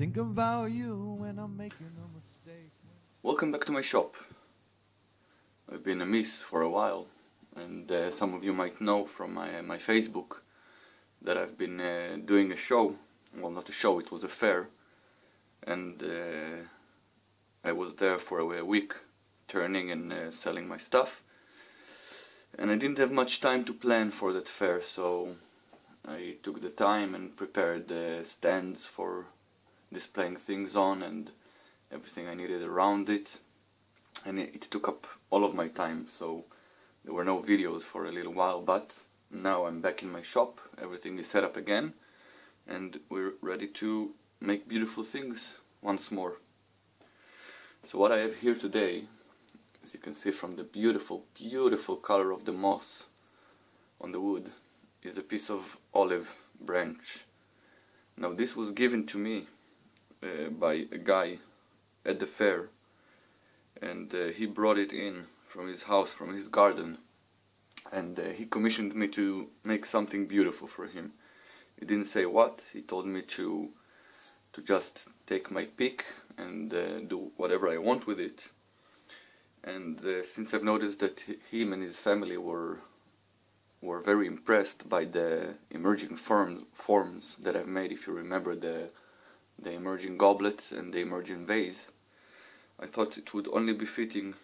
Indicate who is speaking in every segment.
Speaker 1: Think about you when I'm making a mistake.
Speaker 2: Welcome back to my shop. I've been amiss for a while, and uh, some of you might know from my, my Facebook that I've been uh, doing a show. Well, not a show, it was a fair, and uh, I was there for a week, turning and uh, selling my stuff. And I didn't have much time to plan for that fair, so I took the time and prepared the stands for displaying things on and everything I needed around it. And it, it, took up all of my time so there were no videos for a little while but now I'm back in my shop. Everything is set up again and we're ready to make beautiful things once more. So what I have here today as you can see from the beautiful beautiful color of the moss on the wood is a piece of olive branch. Now this was given to me by a guy at the fair and uh, he brought it in from his house from his garden and uh, he commissioned me to make something beautiful for him. He didn't say what. He told me to to just take my pick and uh, do whatever I want with it. And uh, since I've noticed that him and his family were were very impressed by the emerging form, forms that I've made if you remember the the emerging goblet and the emerging vase, I thought it would only be fitting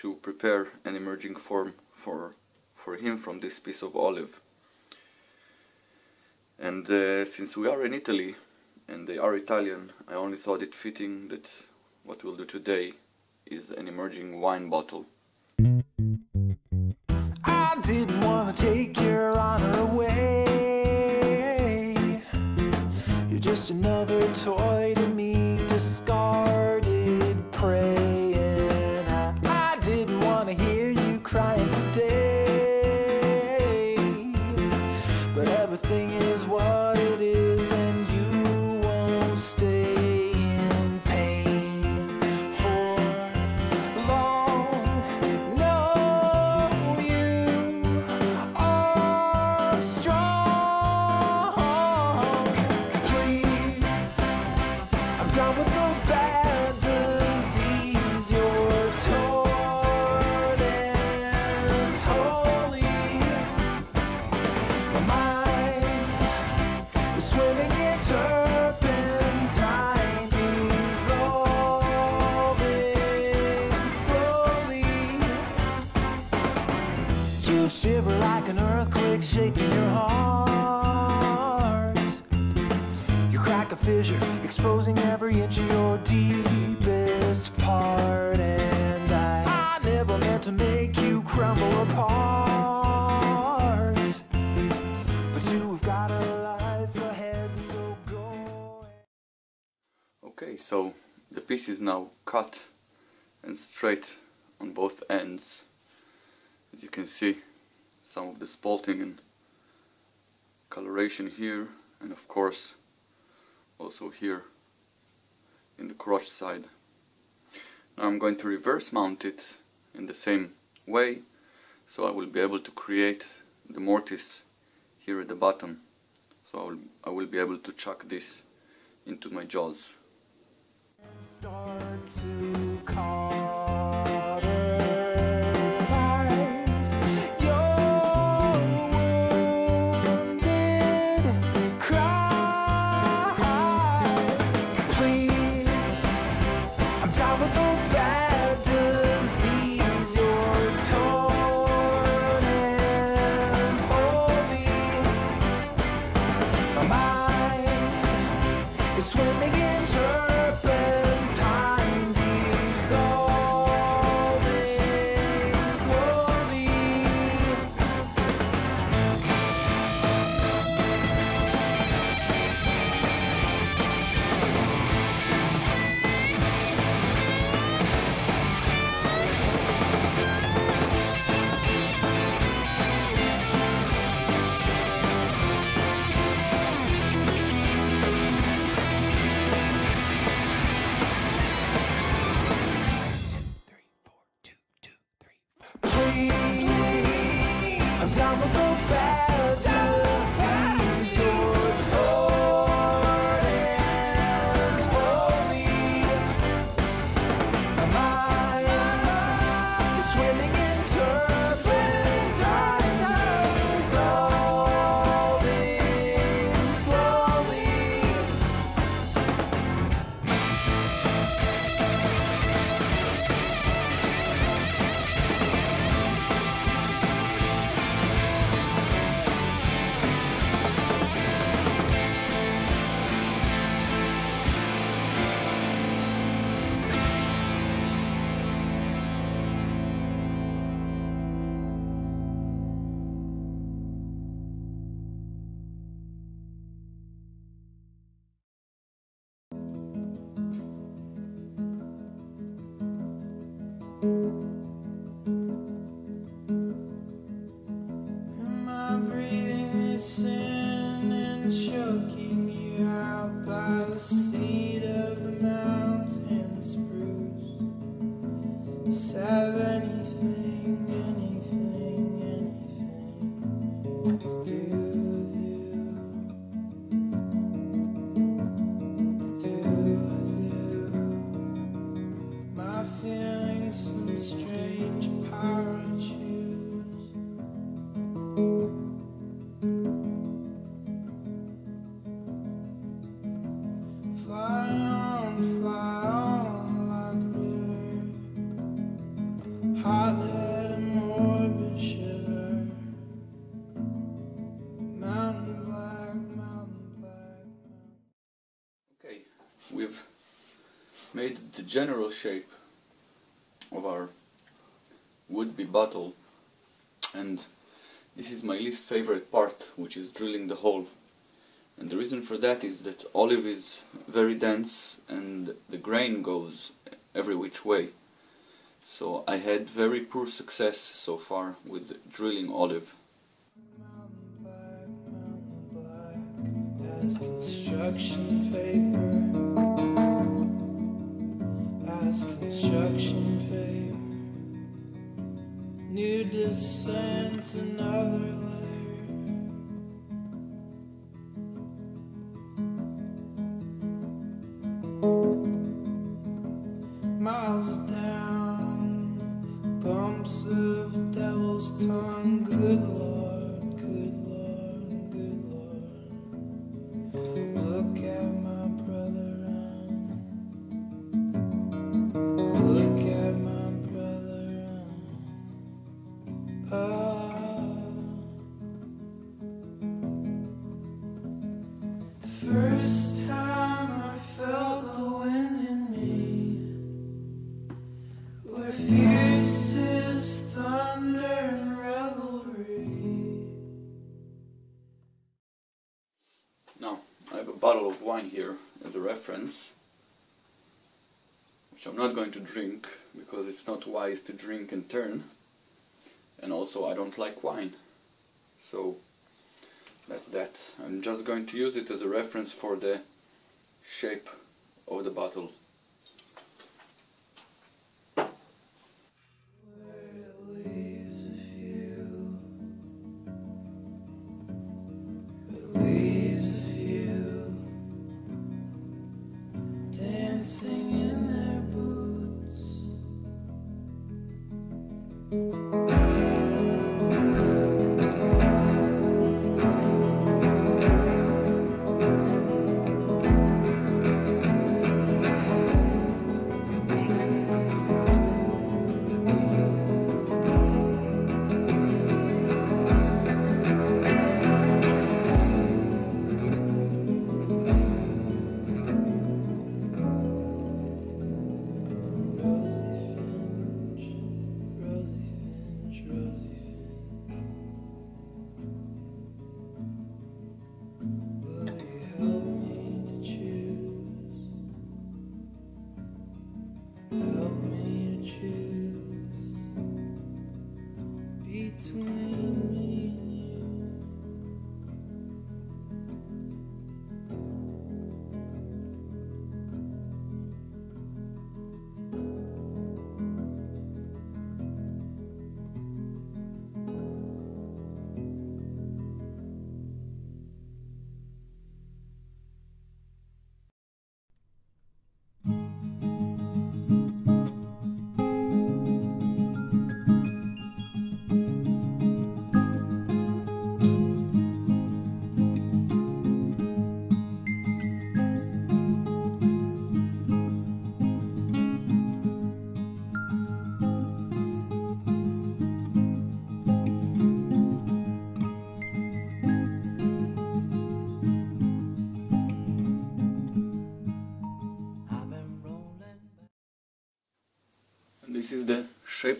Speaker 2: to prepare an emerging form for, for him from this piece of olive. And uh, since we are in Italy and they are Italian, I only thought it fitting that what we'll do today is an emerging wine bottle.
Speaker 1: Swimming in turpentine. You shiver like an earthquake shaking your heart. You crack a fissure, exposing every inch of your deepest part. And I, I never meant to make you crumble apart.
Speaker 2: Okay, so the piece is now cut and straight on both ends. As you can see, some of the spalting and coloration here, and of course also here in the crotch side. Now I'm going to reverse mount it in the same way, so I will be able to create the mortise here at the bottom. So I will, I will be able to chuck this into my jaws.
Speaker 1: Start to cauterize
Speaker 2: general shape of our would-be bottle and this is my least favorite part which is drilling the hole. And the reason for that is that olive is very dense and the grain goes every which way. So I had very poor success so far with drilling olive.
Speaker 3: Construction paper. As construction paper. New descent, another layer. Miles down, bumps of devil's tongue. Good Lord,
Speaker 2: Now, I have a bottle of wine here as a reference, which I'm not going to drink because it's not wise to drink and turn, and also I don't like wine. So, that's that. I'm just going to use it as a reference for the shape of the bottle. Música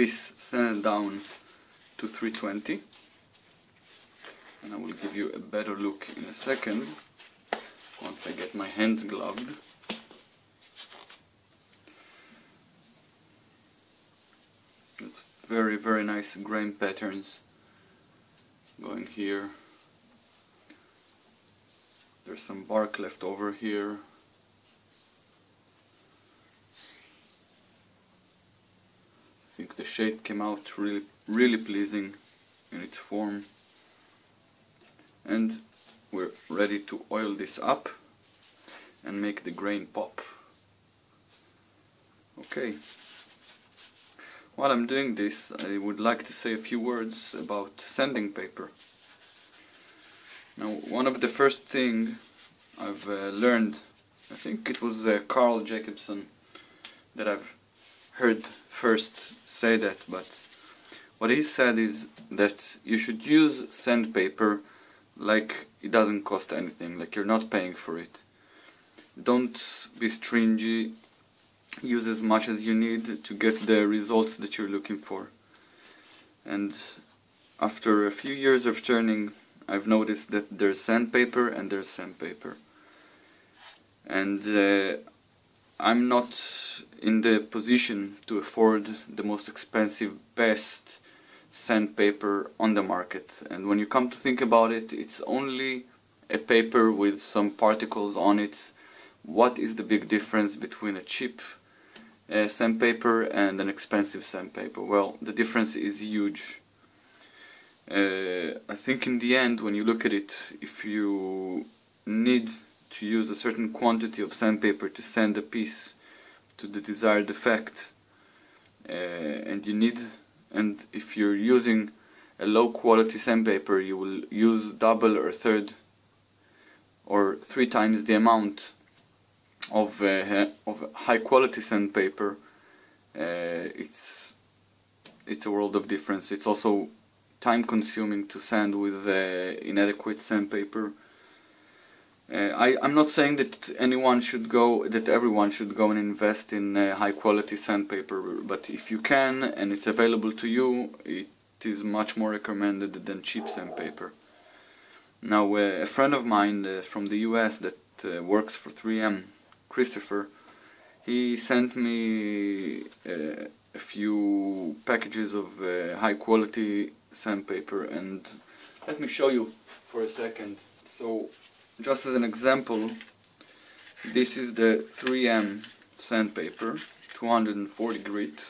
Speaker 2: piece sanded down to 320 and I will give you a better look in a second once I get my hands gloved. It's very very nice grain patterns going here. There's some bark left over here. Think the shape came out really really pleasing in its form. And we're ready to oil this up and make the grain pop. Okay. While I'm doing this I would like to say a few words about sanding paper. Now one of the first thing I've uh, learned I think it was uh, Carl Jacobson that I've heard first say that but what he said is that you should use sandpaper like it doesn't cost anything, like you're not paying for it. Don't be stringy, use as much as you need to get the results that you're looking for. And after a few years of turning, I've noticed that there's sandpaper and there's sandpaper. And uh, I'm not in the position to afford the most expensive, best sandpaper on the market. And when you come to think about it it's only a paper with some particles on it. What is the big difference between a cheap uh, sandpaper and an expensive sandpaper? Well the difference is huge. Uh, I think in the end when you look at it if you need to use a certain quantity of sandpaper to sand a piece to the desired effect uh, and you need and if you're using a low quality sandpaper you will use double or third or three times the amount of uh, of high quality sandpaper. Uh, it's it's a world of difference. It's also time consuming to sand with uh, inadequate sandpaper uh, I, I'm not saying that anyone should go, that everyone should go and invest in uh, high quality sandpaper, but if you can and it's available to you, it is much more recommended than cheap sandpaper. Now, uh, a friend of mine uh, from the US that uh, works for 3M, Christopher, he sent me uh, a few packages of high quality sandpaper, and let me show you for a second. So just as an example, this is the 3M sandpaper, 240 grit.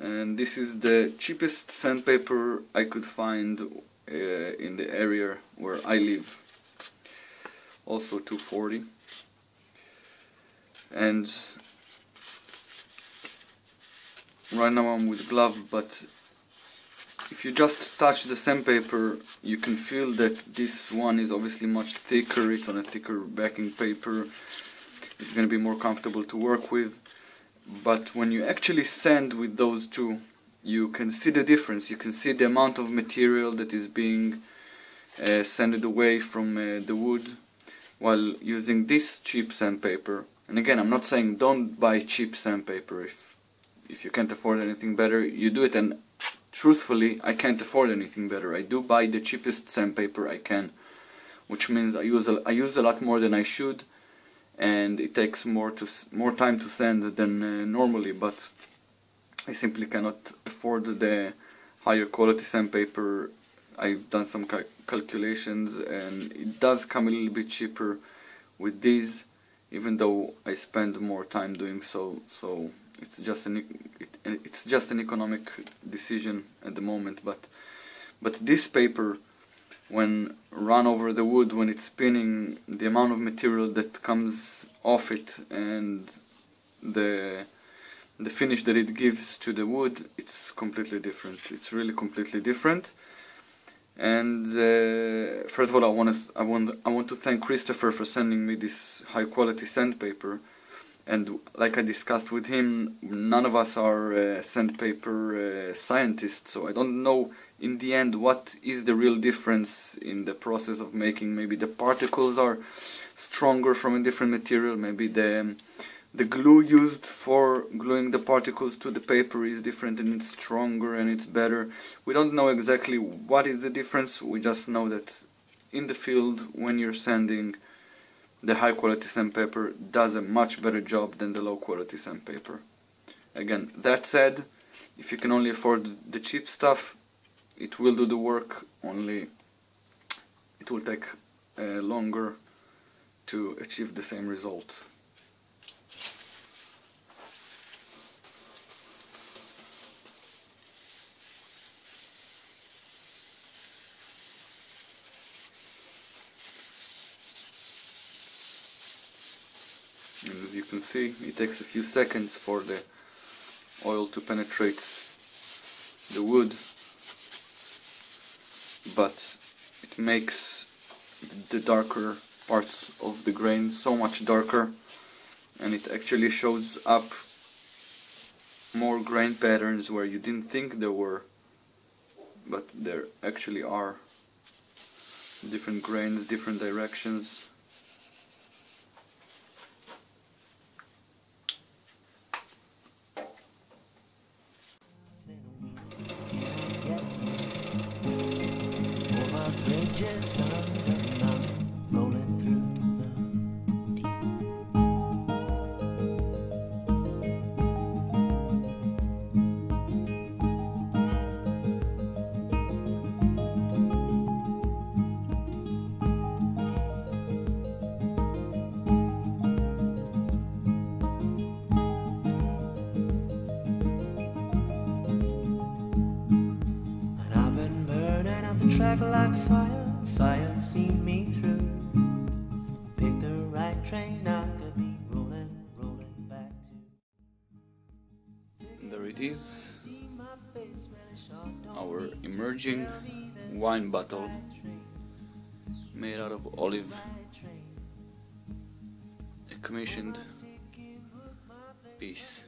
Speaker 2: And this is the cheapest sandpaper I could find uh, in the area where I live. Also 240. And right now I'm with glove, but if you just touch the sandpaper you can feel that this one is obviously much thicker. It's on a thicker backing paper. It's going to be more comfortable to work with. But when you actually sand with those two you can see the difference. You can see the amount of material that is being uh, sanded away from uh, the wood while using this cheap sandpaper. And again I'm not saying don't buy cheap sandpaper. If if you can't afford anything better you do it. And truthfully, I can't afford anything better. I do buy the cheapest sandpaper I can, which means I use a, I use a lot more than I should, and it takes more to more time to sand than uh, normally. But I simply cannot afford the higher quality sandpaper. I've done some cal calculations, and it does come a little bit cheaper with these, even though I spend more time doing so. So it's just an it, it's just an economic decision at the moment but but this paper when run over the wood when it's spinning the amount of material that comes off it and the the finish that it gives to the wood it's completely different. It's really completely different. And uh, first of all I want to I want I want to thank Christopher for sending me this high quality sandpaper and like I discussed with him, none of us are uh, sandpaper uh, scientists, so I don't know in the end what is the real difference in the process of making. Maybe the particles are stronger from a different material, maybe the the glue used for gluing the particles to the paper is different and it's stronger and it's better. We don't know exactly what is the difference, we just know that in the field when you're sanding the high quality sandpaper does a much better job than the low quality sandpaper. Again, that said, if you can only afford the cheap stuff, it will do the work, only it will take uh, longer to achieve the same result. And as you can see, it takes a few seconds for the oil to penetrate the wood, but it makes the darker parts of the grain so much darker and it actually shows up more grain patterns where you didn't think there were but there actually are different grains, different directions
Speaker 4: Bridges under the mountain, rolling through. And the track like fire, fire seen me through. Pick the right train, I could be rolling, rolling back to.
Speaker 2: there it is
Speaker 4: See my face when it sure don't
Speaker 2: our emerging
Speaker 4: tell me that
Speaker 2: wine bottle made out of olive a commissioned
Speaker 4: Ticket book my place.
Speaker 2: piece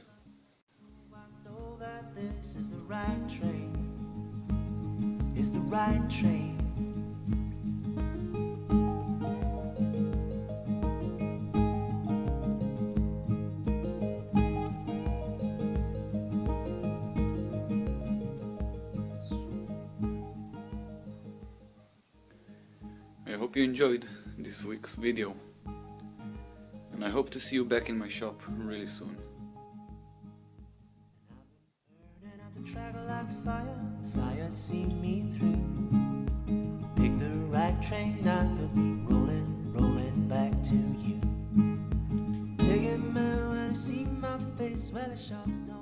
Speaker 4: that this is the right train. It's the right train.
Speaker 2: Hope you enjoyed this week's video and I hope to see you back in my shop really soon.
Speaker 4: Pick the right train, I could be rolling, rolling back to you. Taking me when I see my face, well, don't